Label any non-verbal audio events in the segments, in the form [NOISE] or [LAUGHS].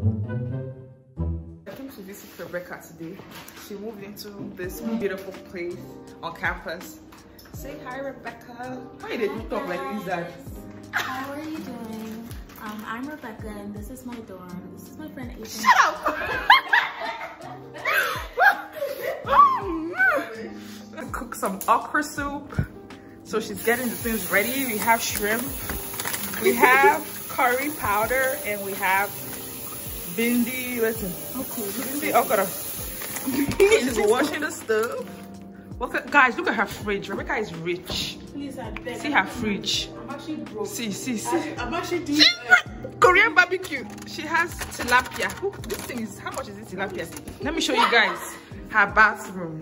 I came to visit Rebecca today. She moved into this beautiful place on campus. Say hi, Rebecca. Why did you talk like that? How are you doing? Um, I'm Rebecca and this is my dorm. This is my friend Ethan. Shut up! [LAUGHS] Cook some okra soup. So she's getting the things ready. We have shrimp, we have curry powder, and we have bindi. Listen, Okay. bindi okra. she's washing the stove. Look at, guys, look at her fridge. Rebecca is rich. Please, I. See her fridge. I'm actually broke. See, see, see. I'm actually doing uh, Korean barbecue. She has tilapia. Ooh, this thing is, how much is this tilapia? Let me show you guys her bathroom.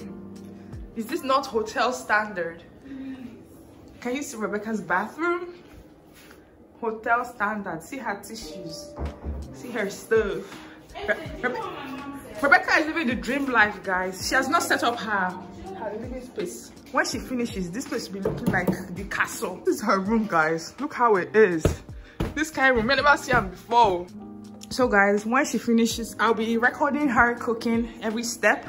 Is this not hotel standard? Can you see Rebecca's bathroom? Hotel standard. See her tissues. See her stuff. Rebe Rebecca is living the dream life, guys. She has not set up her, her living space. When she finishes, this place will be looking like the castle. This is her room, guys. Look how it is. This kind of room, I never seen her before. So guys, when she finishes, I'll be recording her cooking every step.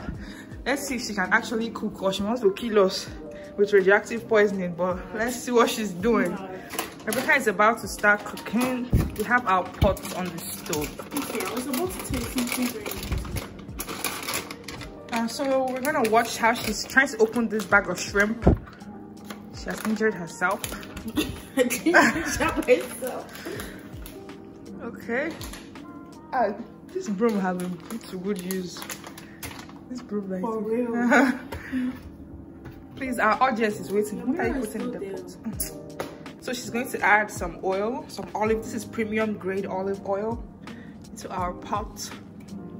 Let's see if she can actually cook or she wants to kill us with radioactive poisoning. But let's see what she's doing. Rebecca is about to start cooking. We have our pots on the stove. Okay, I was about to you something very Uh, so we're gonna watch how she's trying to open this bag of shrimp. She has injured herself. [LAUGHS] I didn't shut myself. Okay. Uh, this broom has been put to good use. This broom right For [LAUGHS] real. Please, our audience is waiting. What are you putting in the pot? [LAUGHS] So she's going to add some oil, some olive. This is premium grade olive oil into our pot.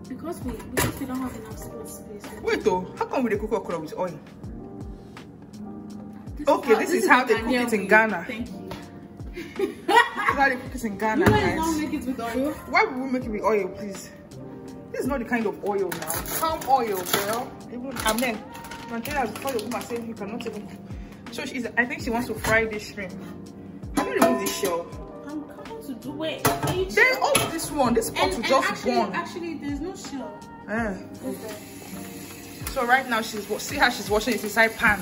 Because we because we don't have enough space. Wait though, how come we cook okra with oil? This Okay, this is how the they cook it in. Ghana. Thank you. This is how they cook it in Ghana, [LAUGHS] You guys don't make it with oil. Why would we make it with oil, please? This is not the kind of oil now. Palm oil, girl. Even amen. Nigerians before the woman say you cannot even. So she's. I think she wants to fry this shrimp. You the shell? I'm coming to do it. You Then oh, this one, this pot will just actually, burn. actually, there's no shell. Eh. Is there? So right now she's see how she's washing it inside pan.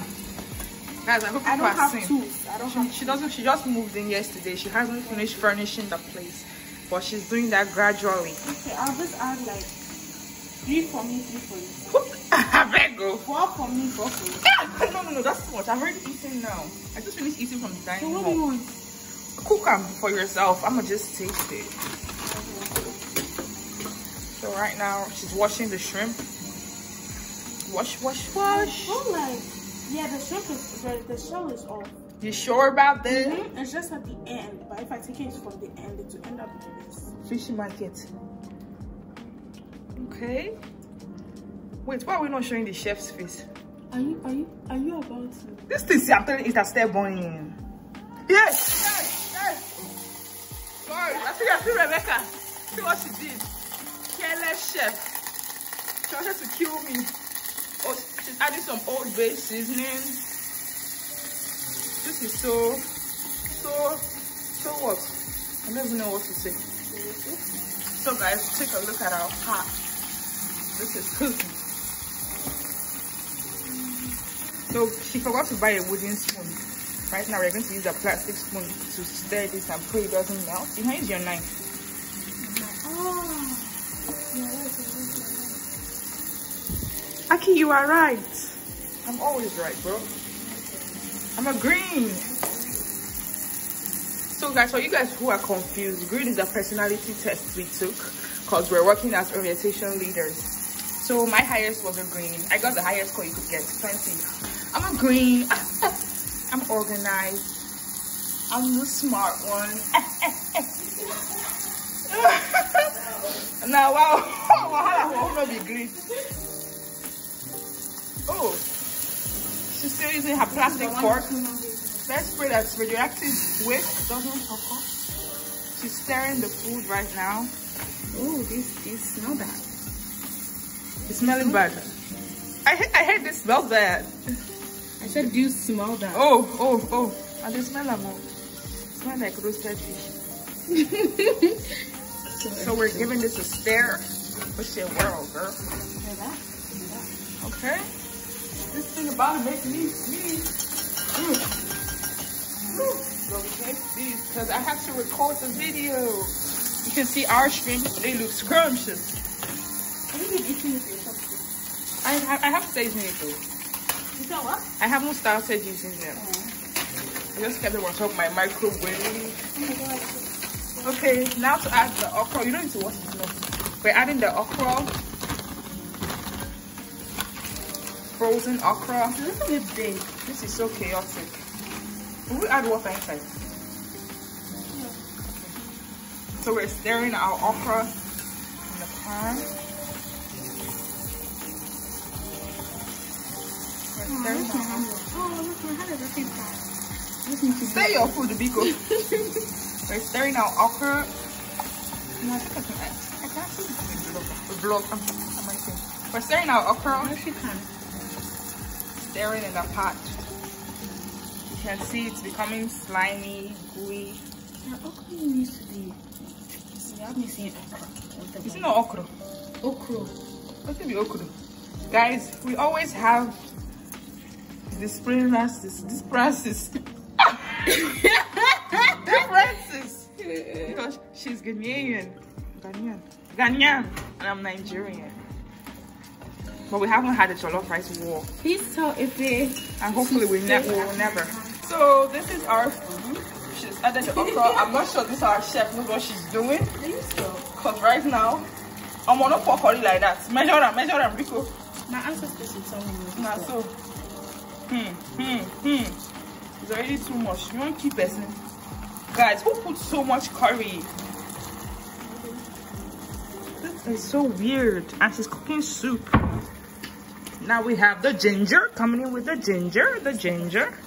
Guys, I hope I don't are have tools. I don't She, have. she doesn't. She just moved in yesterday. She hasn't finished furnishing the place, but she's doing that gradually. Okay, I'll just add like three for me, three for you. [LAUGHS] Vego. Four for me, four for you. [LAUGHS] No, no, no. That's too much. I've already eaten now. I just finished eating from the So dining you hall. Cook them for yourself. I'ma just taste it. So right now she's washing the shrimp. Wash, wash, wash. Oh, like yeah, the shrimp is the, the shell is off. You sure about that? Mhm, It's just at the end, but if I take it from the end, it will end up like this. Fish market. Okay. Wait, why are we not showing the chef's face? Are you are you are you about to? This thing, I'm telling you, it has started burning. Yes, yes, yes. Sorry, I see, I see Rebecca. See what she did. Careless chef. She wanted to kill me. Oh, she's adding some old bay seasoning. This is so, so, so what? I don't even know what to say. So guys, take a look at our pot. This is [LAUGHS] cooking. So she forgot to buy a wooden spoon. Right now we're going to use a plastic spoon to stir this and pray it doesn't melt. You can use your knife. Oh, yeah, wait, wait, Aki, you are right. I'm always right, bro. I'm a green. So guys, for you guys who are confused, green is a personality test we took because we're working as orientation leaders. So my highest was a green. I got the highest score you could get, 20. I'm a green. [LAUGHS] I'm organized. I'm the smart one. [LAUGHS] now, wow, [LAUGHS] wow, not be green. Oh, she's still using her plastic fork. Let's pray that radioactive waste doesn't occur. She's stirring the food right now. Oh, this this smell bad. It's smelling bad. I I hate this smell bad. I said, do you smell that? Oh, oh, oh. And they smell like Smell like roasted fish. [LAUGHS] So we're giving this a stare. What's your world, girl? Okay. This thing about to make me sneeze. We can't sneeze because I have to record the video. You can see our stream. They look scrumptious. I think you're eating with yourself. I, I, I have it What? I haven't started using them. I just kept them on top of my microwave. Oh my. Okay, now to add the okra. You don't need to wash it. No. We're adding the okra. Frozen okra. This is a bit big. This is so chaotic. Will we add water inside? So we're stirring our okra in the pan. Oh, look my hand. Oh, look my hand is the same size. This needs to Stay your food, Biko. [LAUGHS] We're stirring our okra. No, I think I can add. I can actually the vlog. I'm, I'm. We're stirring our okra. Oh, she can. Stirring in the pot. You can see it's becoming slimy, gooey. Yeah, okra needs to be. See, I've been seeing okra. It's not okra. okra. What could be okra? Guys, we always have this Francis. This Francis. [LAUGHS] this Francis. Because she's Ghanaian. Ghanaian. Ghanaian. And I'm Nigerian. But we haven't had a jollof rice war. Please tell if. And hopefully we ne will never. So this is our food. She's added the okra. [LAUGHS] I'm not sure this is our chef knows what she's doing. Because right now, I'm on a curry like that. Measure and measure and Rico. My ancestors would tell me. Nah, so. Hmm, hmm, hmm. It's already too much. You won't keep person. Guys, who put so much curry? This is so weird. And she's cooking soup. Now we have the ginger coming in with the ginger. The ginger.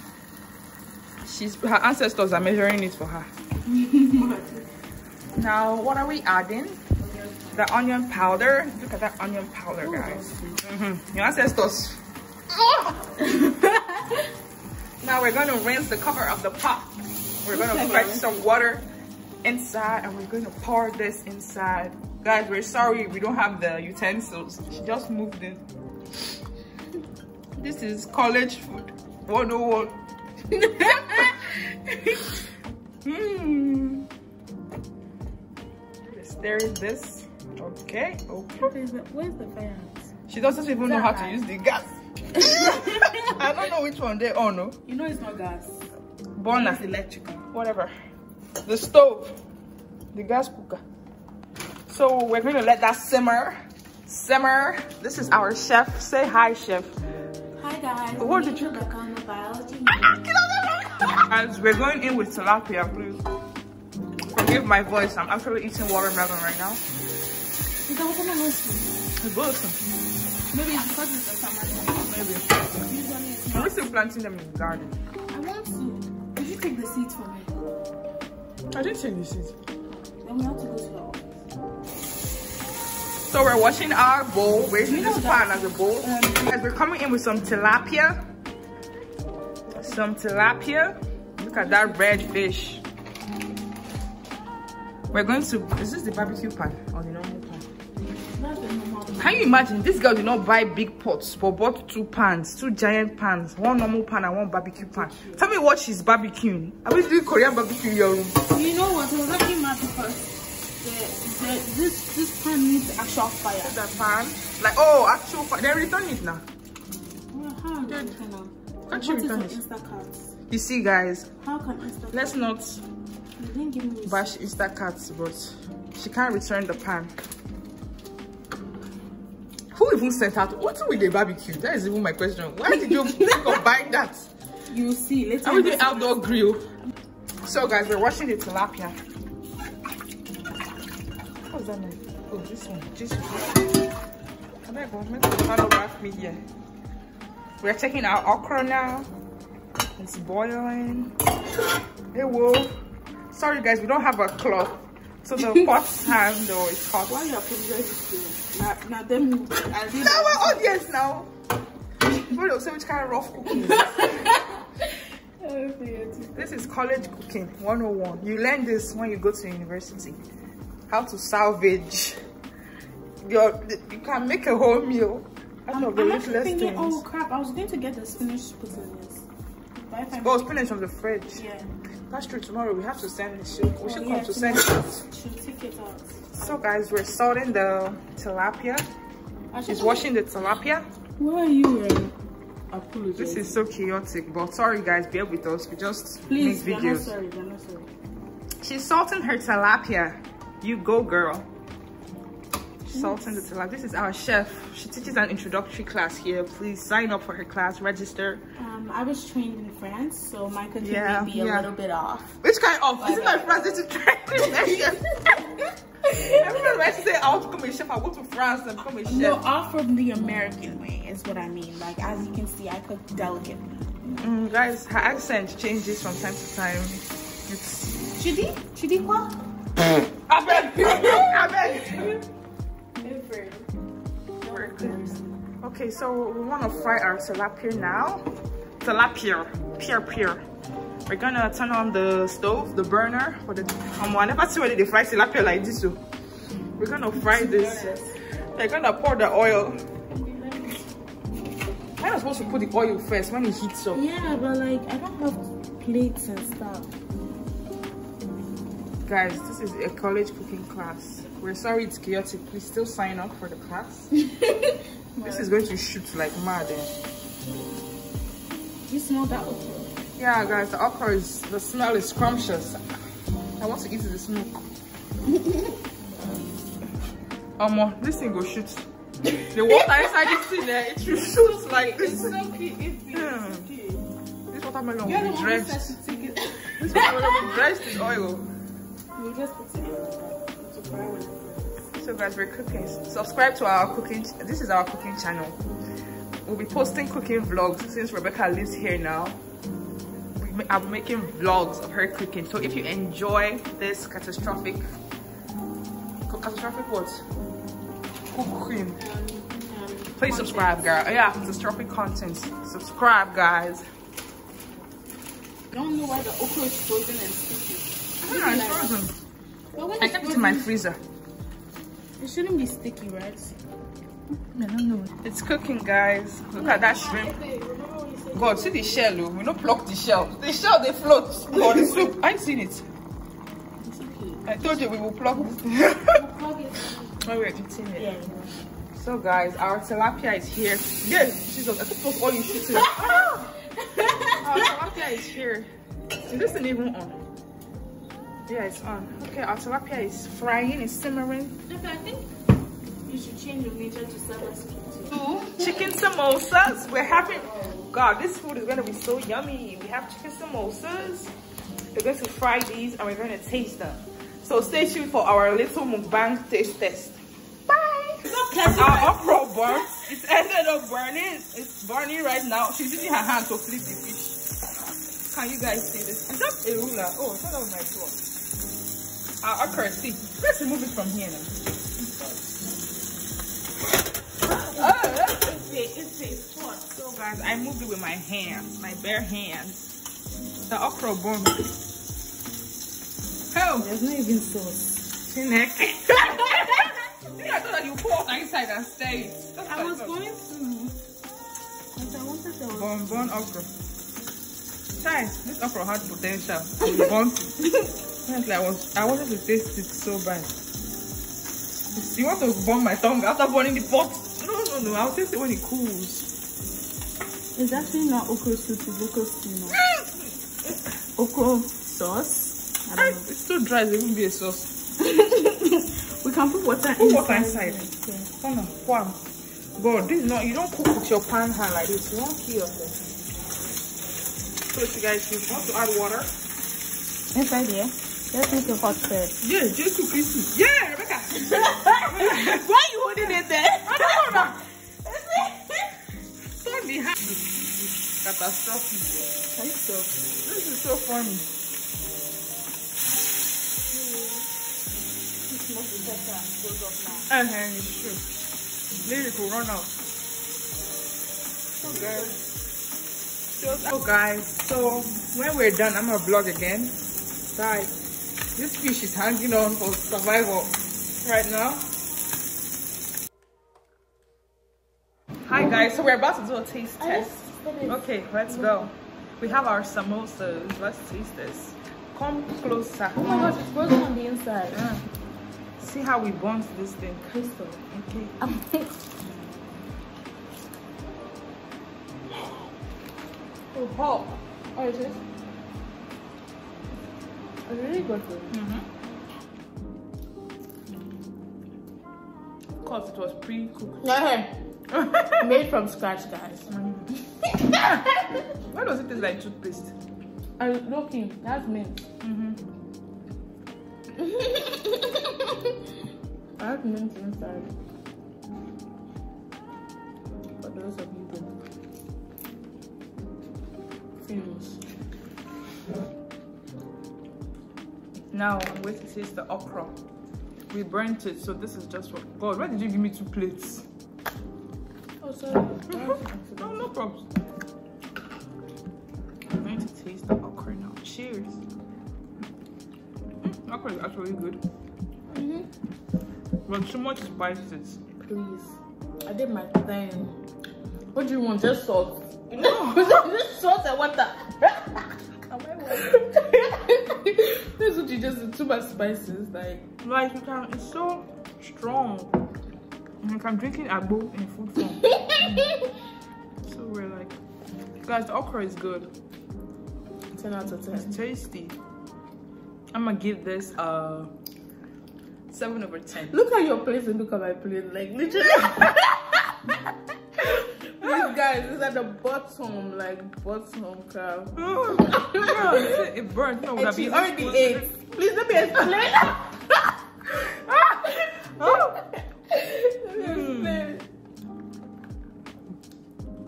She's her ancestors are measuring it for her. [LAUGHS] Now what are we adding? The onion powder. Look at that onion powder, guys. Mhm. Your ancestors. Now we're going to rinse the cover of the pot. We're going to fetch some water inside and we're going to pour this inside. Guys, we're sorry we don't have the utensils. She just moved in. This is college food 101. [LAUGHS] Hmm. There is this. Okay, okay. Where's the, where's the fire? She doesn't even know how to use the gas. [LAUGHS] I don't know which one they on, no. You know it's not gas. Burner, It's electrical. whatever. The stove, the gas cooker. So we're going to let that simmer. Simmer. This is our chef. Say hi, chef. Hi guys. What did you- biology. Ah, guys, we're going in with tilapia, please. Forgive my voice. I'm actually eating watermelon right now. Is that what I'm listening? Maybe it's because it's the summer. Maybe. Usually it's We're not. still planting them in the garden. I want to. Could you take the seeds for me? I didn't take the seeds. Then we have to go to the office. So we're washing our bowl. We're using this pan as a bowl. Um, guys, we're coming in with some tilapia. Some tilapia. Look at that red fish. We're going to, is this the barbecue pan or the normal Can you imagine? This girl did not buy big pots, but bought two pans, two giant pans, one normal pan and one barbecue pan. Tell me what she's barbecuing. Are we doing Korean barbecue in your room? You know what? I was actually mad because the, the, this this pan needs actual fire. The pan. Like, oh, actual fire Then return it now. Well, how now? Can't you return it? Instacart? You see, guys, How can Instacart? let's not You didn't give me bash Instacart, but she can't return the pan. Who even sent out? What's with the barbecue? That is even my question. Why did you [LAUGHS] think of buying that? You see later. Are we doing outdoor grill? So, guys, we're washing the tilapia. What's that name? Oh, this one. This one. Can I go? Make the hand wrap me here. We're taking our okra now. It's boiling. Hey, wolf. Sorry, guys, we don't have a cloth. So the [LAUGHS] pot handle is hot. Why you apologize to Now, now them. I did. Now we're audience now. What else? Which kind of rough cooking? [LAUGHS] This is college cooking 101. You learn this when you go to university. how to salvage your you can make a whole meal out I'm, of the I'm useless thinking, things. oh crap, I was going to get the spinach potatoes. But if I Oh, spinach from the fridge. yeah. That's true. Tomorrow we have to send the shoot. We should yeah, come to send it. Should take it out. So guys, we're salting the tilapia. She's washing the tilapia. Why are you wearing apologize? This is so chaotic, but sorry guys, bear with us. We just Please, make not videos. sorry, not sorry. She's salting her tilapia. You go, girl. Tilapia. This is our chef. She teaches an introductory class here. Please sign up for her class. Register. Um, I was trained in France, so my cooking Yeah, may be a little bit off. Which kind of? Is it Bye-bye. like France? You try to Everyone to say, I want to become a chef. I go to France and become a chef. No, off from the American way is what I mean. Like as you can see, I cook delicately. Mm, guys, her accent changes from time to time. It's. Tu dis? Tu dis quoi? I beg. I beg. Okay, so we want to fry our tilapia now. Tilapia, pure, pure. We're gonna turn on the stove, the burner for the. Um, I never see whether they fry tilapia like this. So we're gonna fry this. They're gonna pour the oil. I'm supposed to put the oil first when it heats up. Yeah, but like I don't have plates and stuff. Guys, this is a college cooking class. We're sorry it's chaotic. Please still sign up for the class. [LAUGHS] this is going to shoot like mad. eh? You smell that okra? Yeah, guys, the okra is the smell is scrumptious. I want to eat the smoke. [LAUGHS] Omo, this thing go shoot. The water inside this thing there, it will shoot like this. okay if Hmm. [LAUGHS] This watermelon will be drenched. said to take it. This watermelon will be drenched in oil. We just put So guys, we're cooking. Subscribe to our cooking. This is our cooking channel. We'll be posting cooking vlogs since Rebecca lives here now. I'm making vlogs of her cooking. So if you enjoy this catastrophic, catastrophic what? Cooking. Please subscribe, girl. Oh, yeah, catastrophic content. Subscribe, guys. I Don't know why the okra is frozen and sticky. Yeah, it's frozen. I kept it in my freezer. It shouldn't be sticky, right? I don't know. It's cooking, guys. Look at that shrimp. God, see the shell, oh. we don't pluck the shell. The shell, they float for the soup. I ain't seen it. It's okay. I told you we will pluck this. Plug it. [LAUGHS] we're eating it. Yeah. So, guys, our tilapia is here. Yes, Jesus, I that's all you should say. Our tilapia is here. Is this thing even on? Yeah, it's on. Okay, our tilapia is frying, it's simmering. Okay, I think you should change your major to service. Two chicken samosas. We're having, God, this food is going to be so yummy. We have chicken samosas. We're going to fry these and we're going to taste them. So stay tuned for our little mukbang taste test. Bye. Our okra burnt. It's ended up burning. It's burning right now. She's using her hand to flip the fish. Can you guys see this? Is that a ruler? Oh, it's not on my floor. Our okra, see. Let's remove it from here now. Oh, It's a, it's a spot. So guys, I moved it with my hands, my bare hands. The okra bone. Oh, There's not even sauce. neck. [LAUGHS] I thought that you pour inside and stay. That's I was going to. But I wanted the. Bone, bone okra. Try, this okra has potential. to be [LAUGHS] I was, I wanted to taste it so bad. You want to burn my tongue after burning the pot? No, no, no. I'll taste it when it cools. It's actually not okra soup, it's okra now. [LAUGHS] okra sauce. I don't know. It's too dry, it won't be a sauce. [LAUGHS] we can put water Put inside. water inside. Yeah. Come on, wow. God, this is not, you don't cook with your pan hand like this. You won't kill yourself. So, you guys, you want to add water? Inside here. Let's make it hot first. Yeah, just to Christy. Yeah, Rebecca. [LAUGHS] Why are you holding it there? I don't know. Turn the hand. Catastrophic. This is so funny. Uh-huh, it's true. It to run out. So guys. So guys, so when we're done, I'm gonna vlog again. Guys, this fish is hanging on for survival. right now. Hi guys, so we're about to do a taste test. Okay, let's go. We have our samosas. Let's taste this. Come closer. Oh my gosh, it's frozen on the inside. Yeah. See how we burnt this thing. Crystal. Okay. [LAUGHS] oh, hot. Oh, it is? It's really good food. Of course, it was pre-cooked. [LAUGHS] Made from scratch, guys. Why does it taste like toothpaste? And looking, that's mint. Mm-hmm. [LAUGHS] I have mint inside. For those of you Now I'm going to taste the okra. We burnt it, so this is just what. God, why did you give me two plates? Oh, sorry. [LAUGHS] no, no problems. I'm going to taste the okra now. Cheers. Mm, okra is actually good, Mm-hmm. but too much spices. Please. I did my thing. What do you want? Just salt. No. just [LAUGHS] salt and water. You just did. Too much spices. Like, Like you can, it's so strong. Like I'm drinking agbo in food form. [LAUGHS] so we're like, guys, the okra is good. 10 out of 10. It's tasty. I'm gonna give this a seven over ten. Look at your plate and look at my plate. Like, literally. [LAUGHS] These guys, it's at the bottom. Like, bottom crab. Oh, [LAUGHS] yeah, it- burnt. No, And she already ate. Please let me explain. Oh. Let me explain. [LAUGHS]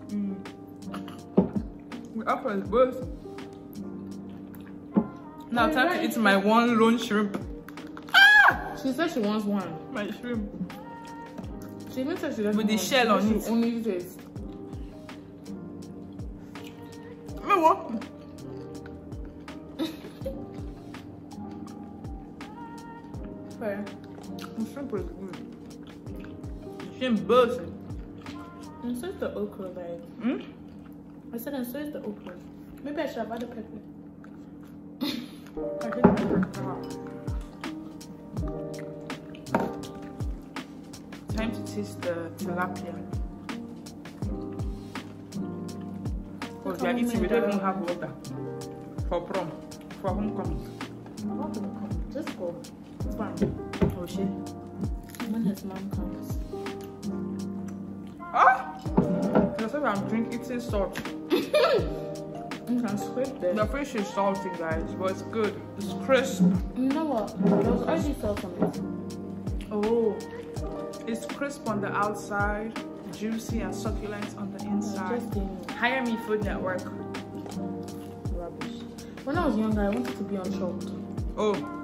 Ah. Mm. Hmm. The okra is good. Now time to eat my one lone shrimp. Ah! She said she wants one. My shrimp. She even said she doesn't With the shell on She it. only taste. Me what? The shrimp is good. Shrimp bursting. And so is the okra, like. Hmm? I said, and so is the okra. Maybe I should have added pepper. I think it's Time to taste the tilapia. Because we are eating, we don't even have water for prom, for homecoming. What will come? Just go. It's fine. Oh shit. When his mom comes. Ah! That's why I'm drinking eating salt. [LAUGHS] You can scrape. The fish is salty, guys, but it's good. It's crisp. You know what? There was already salt on it. Oh, it's crisp on the outside, juicy and succulent on the inside. Hire me Food Network. rubbish. When I was younger, I wanted to be on Chopped. Oh,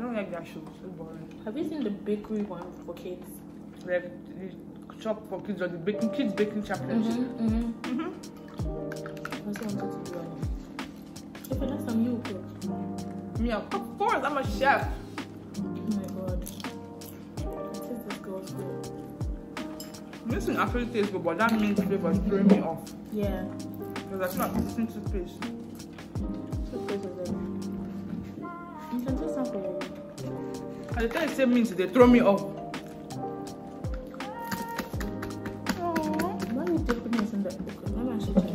don't like that show. It's so boring. Have you seen the bakery one for kids? Like the shop for kids or the baking kids baking championship. Mm-hmm. Mm-hmm. I also wanted to on it. If next time you cook. Yeah, of course, I'm a chef. Oh my god. This this girl's food. This thing actually tastes good, but that mint flavor is throwing me off. Yeah. Because I feel like it's toothpaste. And the time you say they throw me off. You dipping the okra? I should try.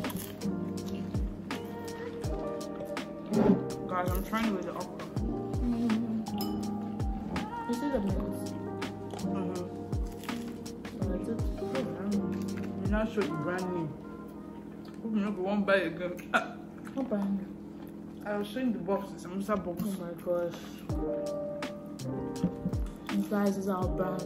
Guys, I'm trying with the okra. You see the mint? Mm-hmm. Or is it? You're not sure brand new. Hope you not go one buy again. Brand new. I was showing the box, it's a Musa box. Oh my gosh. These guys is our brand.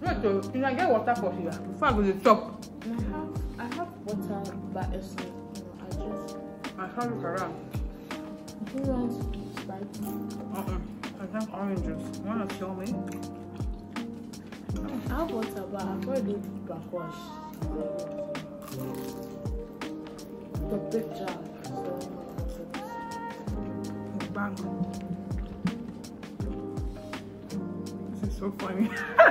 Wait, though, you I get water for here. Before I go to the top, I have I have water, but it's like, you know, I just I can't look around. who wants Sprite? Uh-uh. I have oranges. You wanna kill me? I have water, but I've already backwash. The jar. So Bang. So funny. [LAUGHS]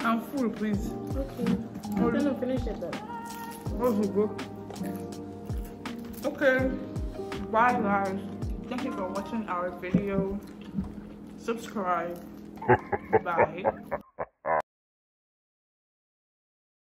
I'm full, please. Okay. I'm gonna finish it though. The book? Okay. Bye, guys. Thank you for watching our video. Subscribe. Bye.